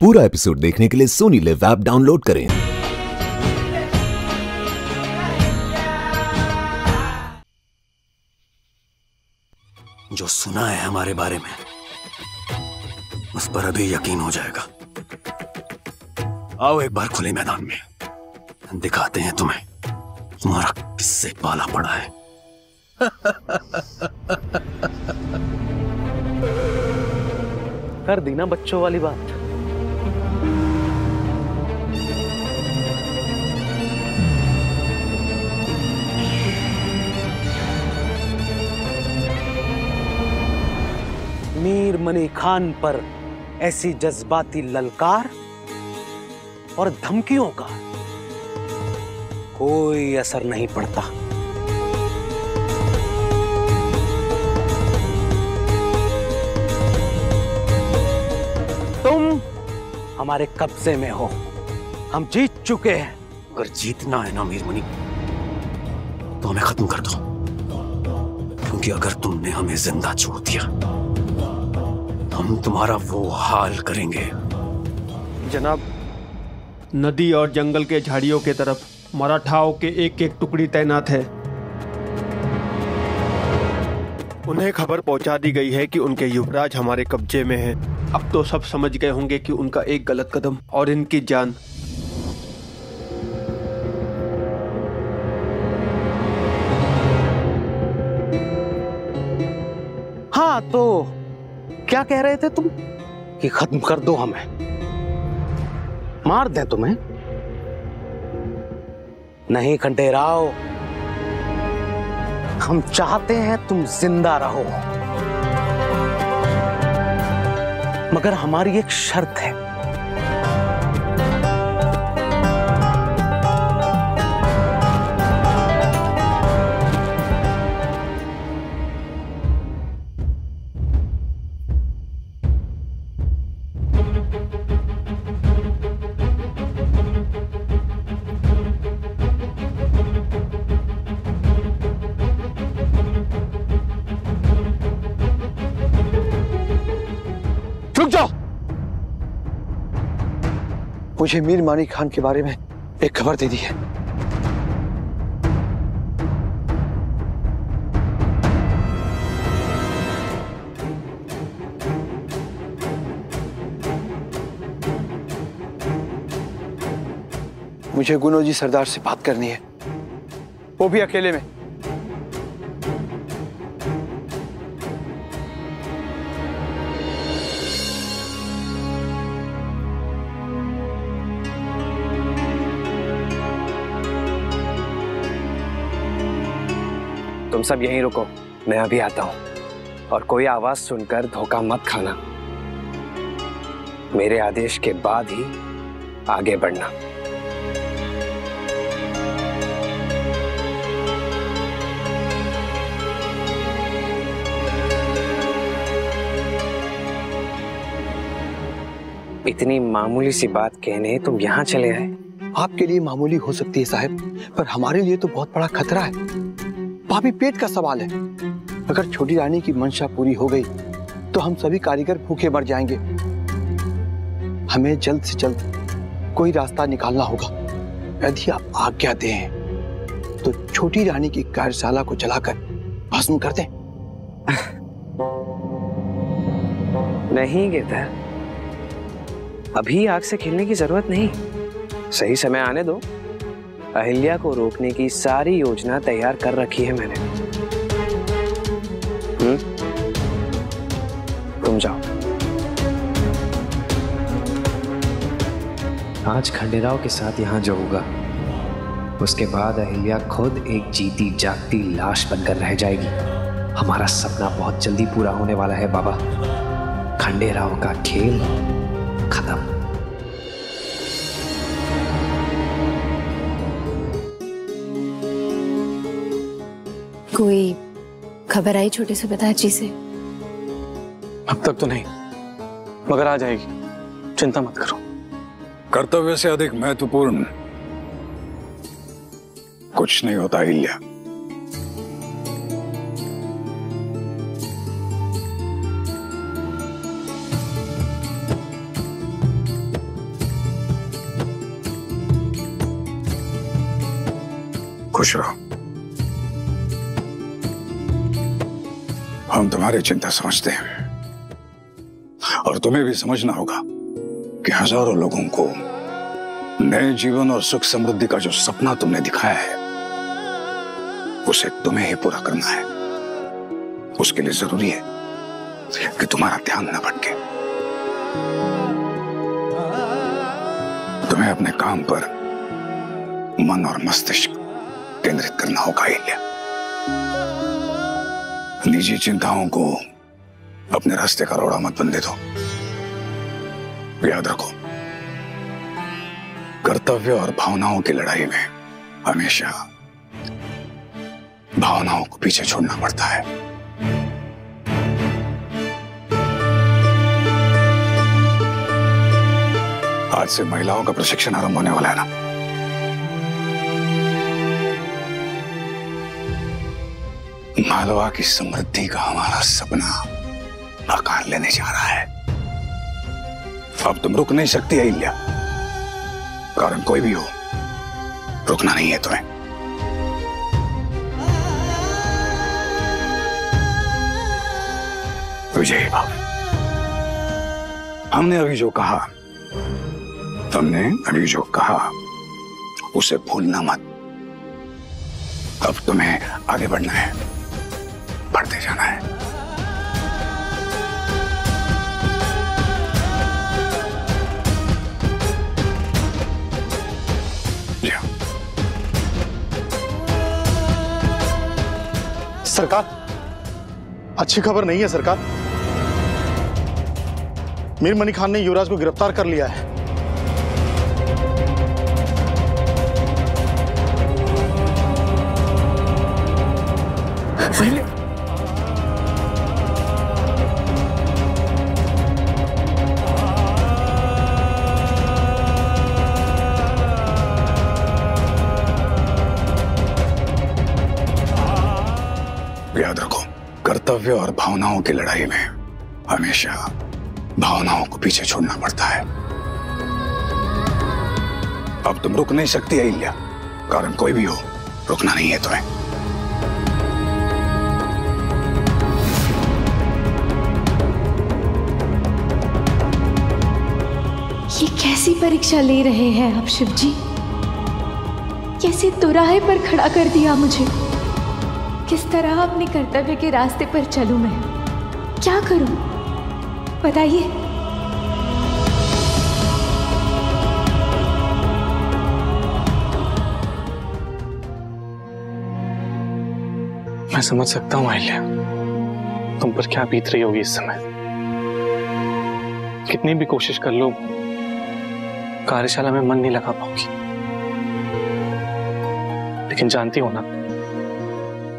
पूरा एपिसोड देखने के लिए सोनी लिव ऐप डाउनलोड करें। जो सुना है हमारे बारे में उस पर अभी यकीन हो जाएगा। आओ एक बार खुले मैदान में दिखाते हैं तुम्हें तुम्हारा किससे पाला पड़ा है। कर दी ना बच्चों वाली बात। मनी खान पर ऐसी जज्बाती ललकार और धमकियों का कोई असर नहीं पड़ता। तुम हमारे कब्जे में हो। हम जीत चुके हैं। अगर जीतना है ना, मीर मनी तो हमें खत्म कर दो। क्योंकि अगर तुमने हमें ज़िंदा छोड़ दिया हम तुम्हारा वो हाल करेंगे। जनाब नदी और जंगल के झाड़ियों के तरफ़ मराठाओं के एक एक टुकड़ी तैनात है। उन्हें खबर पहुँचा दी गई है कि उनके युवराज हमारे कब्जे में हैं। अब तो सब समझ गए होंगे कि उनका एक गलत कदम और इनकी जान। हाँ तो क्या कह रहे थे तुम? कि खत्म कर दो हमें। मार दें तुम्हें। नहीं खंडेराव हम चाहते हैं तुम ज़िंदा रहो। मगर हमारी एक शर्त है। मुझे मीर मानी खान के बारे में एक खबर दे दी है। मुझे गुनोजी सरदार से बात करनी है। वो भी अकेले में। तुम सब यहीं रुको। मैं अभी आता हूँ। और कोई आवाज़ सुनकर धोखा मत खाना। मेरे आदेश के बाद ही आगे बढ़ना। इतनी मामूली सी बात कहने तुम यहाँ चले आए। आपके लिए मामूली हो सकती है साहब, पर हमारे लिए तो बहुत बड़ा खतरा है। भाभी पेट का सवाल है। अगर छोटी रानी की मंशा पूरी हो गई तो हम सभी कारीगर भूखे मर जाएँगे। हमें जल्द से जल्द कोई रास्ता निकालना होगा। यदि आप आज्ञा दें तो छोटी रानी की कार्यशाला को चलाकर भस्म कर दें। नहीं गेतर अभी आग से खेलने की ज़रूरत नहीं। सही समय आने दो। अहिल्या को रोकने की सारी योजना तैयार कर रखी है मैंने। हम्म? तुम जाओ। आज खंडेराव के साथ यहाँ जो होगा, उसके बाद अहिल्या खुद एक जीती जागती लाश बनकर रह जाएगी। हमारा सपना बहुत जल्दी पूरा होने वाला है, बाबा। खंडेराव का खेल खत्म। कोई खबर आई छोटे सूबेदार जी से? अब तक तो नहीं मगर आ जाएगी। चिंता मत करो। कर्तव्य से अधिक महत्वपूर्ण कुछ नहीं होता इल्या खुश रहो। हम तुम्हारी चिंता समझते हैं। और तुम्हें भी समझना होगा कि हज़ारों लोगों को नए जीवन और सुख समृद्धि का जो सपना तुमने दिखाया है, उसे तुम्हें ही पूरा करना है। उसके लिए ज़रूरी है कि तुम्हारा ध्यान न भटके। तुम्हें अपने काम पर मन और मस्तिष्क केंद्रित करना होगा अहिल्या निजी चिंताओं को। अपने रास्ते का रोड़ा मत बनने दो। याद रखो, कर्तव्य और भावनाओं की लड़ाई में हमेशा भावनाओं को पीछे छोड़ना पड़ता है। आज से महिलाओं का प्रशिक्षण आरंभ होने वाला है ना? मालवा की समृद्धि का हमारा सपना आकार लेने जा रहा है। अब तुम रुक नहीं सकती है अहिल्या कारण कोई भी हो, रुकना नहीं है तुम्हें। विजय बाबू, हमने अभी जो कहा, तुमने अभी जो कहा, उसे भूलना मत। अब तुम्हें आगे बढ़ना है। बढ़ते जाना है। सरकार, अच्छी खबर नहीं है सरकार। मीर मनी खान ने युवराज को गिरफ़्तार कर लिया है। याद रखो, कर्तव्य और भावनाओं की लड़ाई में हमेशा भावनाओं को पीछे छोड़ना पड़ता है। अब तुम रुक नहीं सकती, अहिल्या। कारण कोई भी हो, रुकना नहीं है तुम्हें। ये कैसी परीक्षा ले रहे हैं आप शिव जी कैसे तुराहे पर खड़ा कर दिया मुझे? किस तरह अपने कर्तव्य के रास्ते पर चलूँ मैं? क्या करूँ? बताइए। मैं समझ सकता हूँ, अहिल्या। तुम पर क्या बीत रही होगी इस समय? कितनी भी कोशिश कर लो, कार्यशाला में मन नहीं लगा पाओगी लेकिन जानती हो ना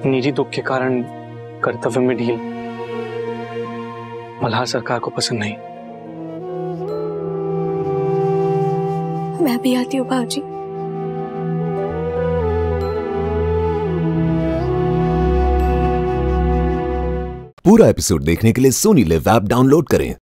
निजी दुख के कारण कर्तव्य में ढील। मल्हार सरकार को पसंद नहीं। मैं भी आती हूँ भाजी। पूरा एपिसोड देखने के लिए सोनी लिव ऐप डाउनलोड करें।